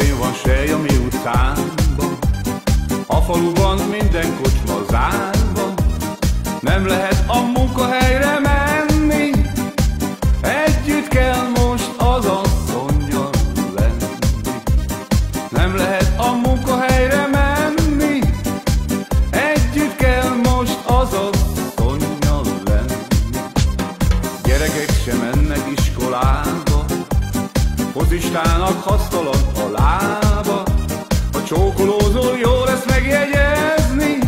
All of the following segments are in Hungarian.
a sej a mi utcánkba, a faluban minden kocsma zárva, nem lehet a munkahelyre menni, együtt kell most az asszonyjal lenni. Nem lehet a munkahelyre fozistának hasztalan a lába, a csókolózol jó lesz megjegyezni,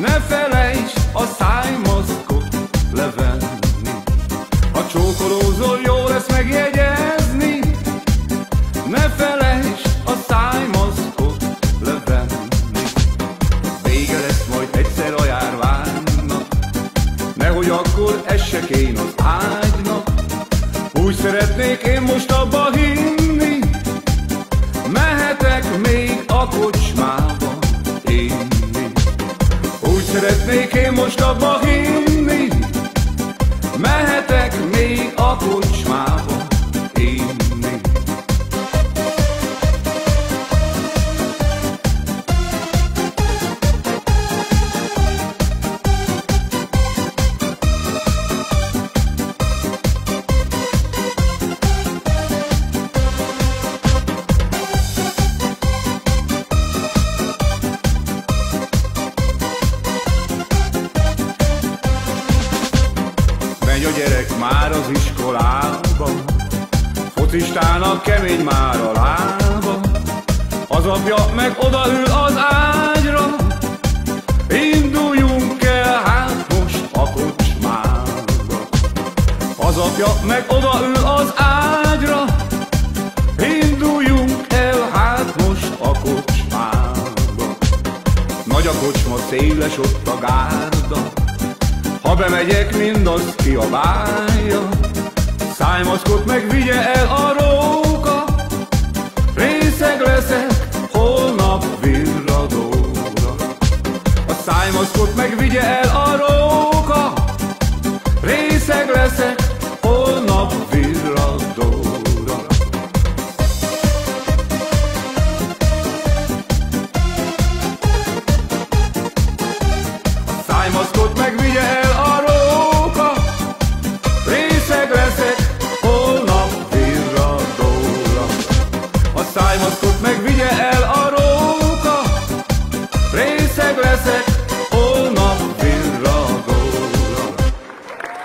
ne felejts a szájmaszkot levenni. A csókolózol jó lesz megjegyezni, ne felejts a szájmaszkot levenni. Vége lesz majd egyszer a járványnak, nehogy akkor essek én az ágynak. Úgy szeretnék én most abba hinni, mehetek még a kocsmába inni. Úgy szeretnék én most abba hinni, mehetek még a kocsmába Megy a gyerek már az iskolába, focistának kemény már a lába, az apja meg odaül az ágyra, induljunk el hát most a kocsmába. Az apja meg odaül az ágyra, induljunk el hát most a kocsmába. Nagy a kocsma, széles ott a gárda, ha bemegyek, mindaz kiabálja, szájmaszkot meg vigye el a róka, részeg leszek holnap virradóra. A szájmaszkot meg vigye el a róka, részeg leszek holnap virradóra. Szájmaszkot desert